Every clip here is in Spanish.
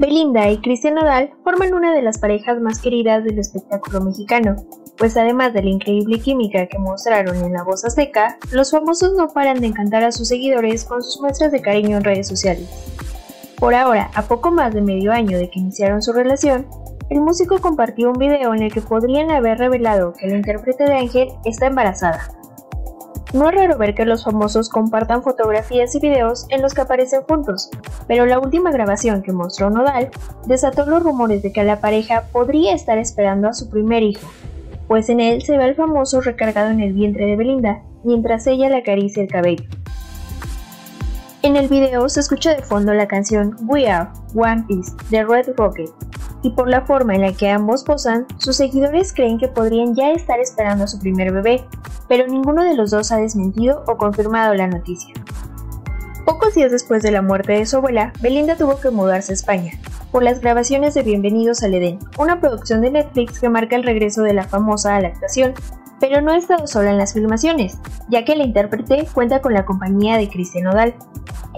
Belinda y Cristian Nodal forman una de las parejas más queridas del espectáculo mexicano, pues además de la increíble química que mostraron en la voz azteca, los famosos no paran de encantar a sus seguidores con sus muestras de cariño en redes sociales. Por ahora, a poco más de medio año de que iniciaron su relación, el músico compartió un video en el que podrían haber revelado que la intérprete de Ángel está embarazada. No es raro ver que los famosos compartan fotografías y videos en los que aparecen juntos, pero la última grabación que mostró Nodal desató los rumores de que la pareja podría estar esperando a su primer hijo, pues en él se ve al famoso recargado en el vientre de Belinda, mientras ella le acaricia el cabello. En el video se escucha de fondo la canción We Are One Piece de Red Rocket, y por la forma en la que ambos posan, sus seguidores creen que podrían ya estar esperando a su primer bebé, pero ninguno de los dos ha desmentido o confirmado la noticia. Pocos días después de la muerte de su abuela, Belinda tuvo que mudarse a España, por las grabaciones de Bienvenidos al Edén, una producción de Netflix que marca el regreso de la famosa a la actuación, pero no ha estado sola en las filmaciones, ya que la intérprete cuenta con la compañía de Cristian Nodal.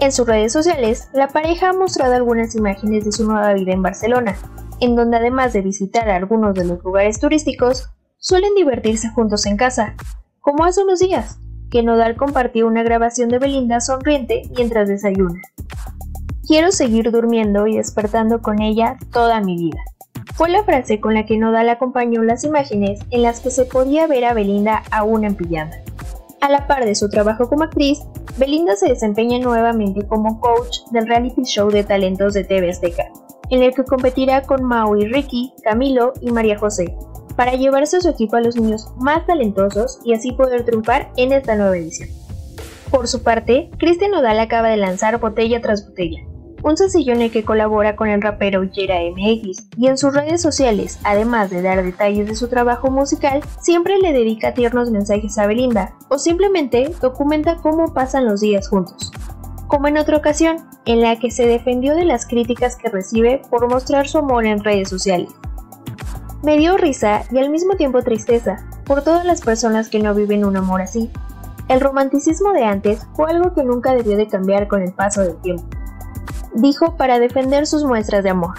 En sus redes sociales, la pareja ha mostrado algunas imágenes de su nueva vida en Barcelona, en donde además de visitar algunos de los lugares turísticos, suelen divertirse juntos en casa, como hace unos días, que Nodal compartió una grabación de Belinda sonriente mientras desayuna. Quiero seguir durmiendo y despertando con ella toda mi vida. Fue la frase con la que Nodal acompañó las imágenes en las que se podía ver a Belinda aún en. A la par de su trabajo como actriz, Belinda se desempeña nuevamente como coach del reality show de talentos de TV Azteca, en el que competirá con Mau y Ricky, Camilo y María José, para llevarse a su equipo a los niños más talentosos y así poder triunfar en esta nueva edición. Por su parte, Cristian Nodal acaba de lanzar Botella tras Botella, un sencillo en el que colabora con el rapero Yera MX, y en sus redes sociales, además de dar detalles de su trabajo musical, siempre le dedica tiernos mensajes a Belinda, o simplemente documenta cómo pasan los días juntos. Como en otra ocasión, en la que se defendió de las críticas que recibe por mostrar su amor en redes sociales. Me dio risa y al mismo tiempo tristeza por todas las personas que no viven un amor así. El romanticismo de antes fue algo que nunca debió de cambiar con el paso del tiempo dijo para defender sus muestras de amor.